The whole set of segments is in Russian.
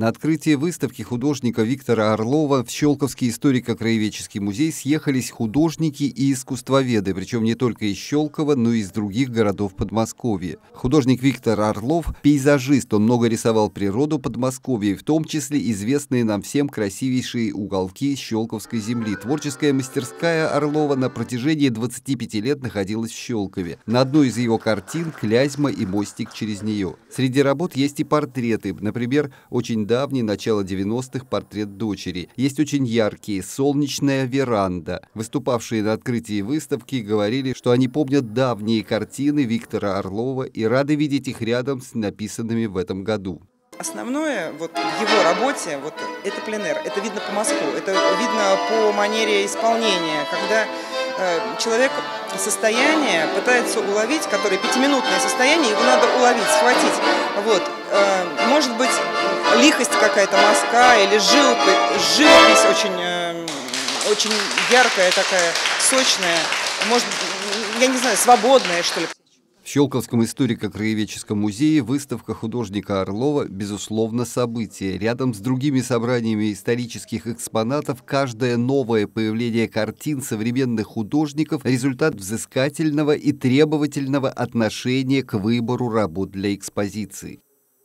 На открытие выставки художника Виктора Орлова в Щелковский историко-краеведческий музей съехались художники и искусствоведы, причем не только из Щелкова, но и из других городов Подмосковья. Художник Виктор Орлов – пейзажист, он много рисовал природу Подмосковья, в том числе известные нам всем красивейшие уголки Щелковской земли. Творческая мастерская Орлова на протяжении 25 лет находилась в Щелкове. На одной из его картин «Клязьма и мостик через нее». Среди работ есть и портреты, например, очень давний, начало 90-х, портрет дочери. Есть очень яркие «Солнечная веранда». Выступавшие на открытии выставки говорили, что они помнят давние картины Виктора Орлова и рады видеть их рядом с написанными в этом году. Основное вот в его работе вот это пленер, это видно по мазку, это видно по манере исполнения, когда э, человек состояние пытается уловить, которое пятиминутное состояние, его надо уловить, схватить. Вот. Э, может быть, лихость какая-то мазка или живопись, живопись очень, э, очень яркая такая, сочная, может, я не знаю, свободная, что ли. В Щелковском историко-краеведческом музее выставка художника Орлова безусловно событие. Рядом с другими собраниями исторических экспонатов каждое новое появление картин современных художников – результат взыскательного и требовательного отношения к выбору работ для экспозиции.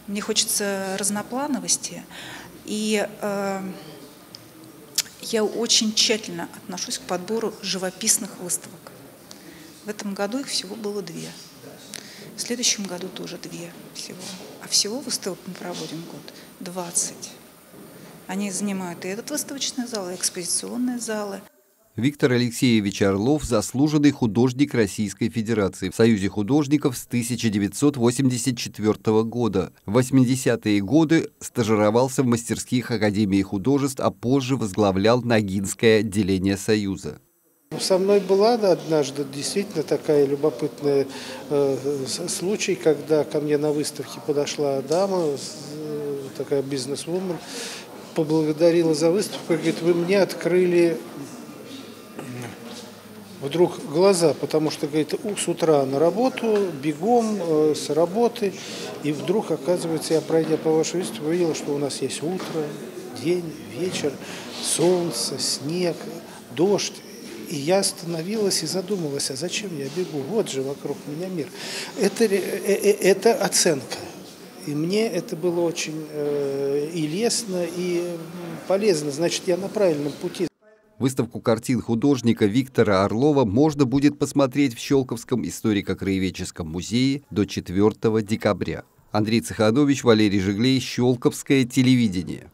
Мне хочется разноплановости, и э, я очень тщательно отношусь к подбору живописных выставок. В этом году их всего было две. В следующем году тоже две всего. А всего выставок мы проводим год 20. Они занимают и этот выставочный зал, и экспозиционные залы – Виктор Алексеевич Орлов – заслуженный художник Российской Федерации в Союзе художников с 1984 года. В 80-е годы стажировался в мастерских Академии художеств, а позже возглавлял Ногинское отделение Союза. Со мной была однажды действительно такая любопытная э, случай, когда ко мне на выставке подошла дама, э, такая бизнес-вумен, поблагодарила за выставку, говорит, вы мне открыли вдруг глаза, потому что, говорит, с утра на работу, бегом э, с работы, и вдруг, оказывается, я, пройдя по вашей выставке, увидел, что у нас есть утро, день, вечер, солнце, снег, дождь. И я остановилась и задумалась, а зачем я бегу? Вот же вокруг меня мир. Это, э, э, это оценка. И мне это было очень э, и лестно, и полезно. Значит, я на правильном пути. Выставку картин художника Виктора Орлова можно будет посмотреть в Щелковском историко-краеведческом музее до 4 декабря. Андрей Цеханович, Валерий Жиглей, Щелковское телевидение.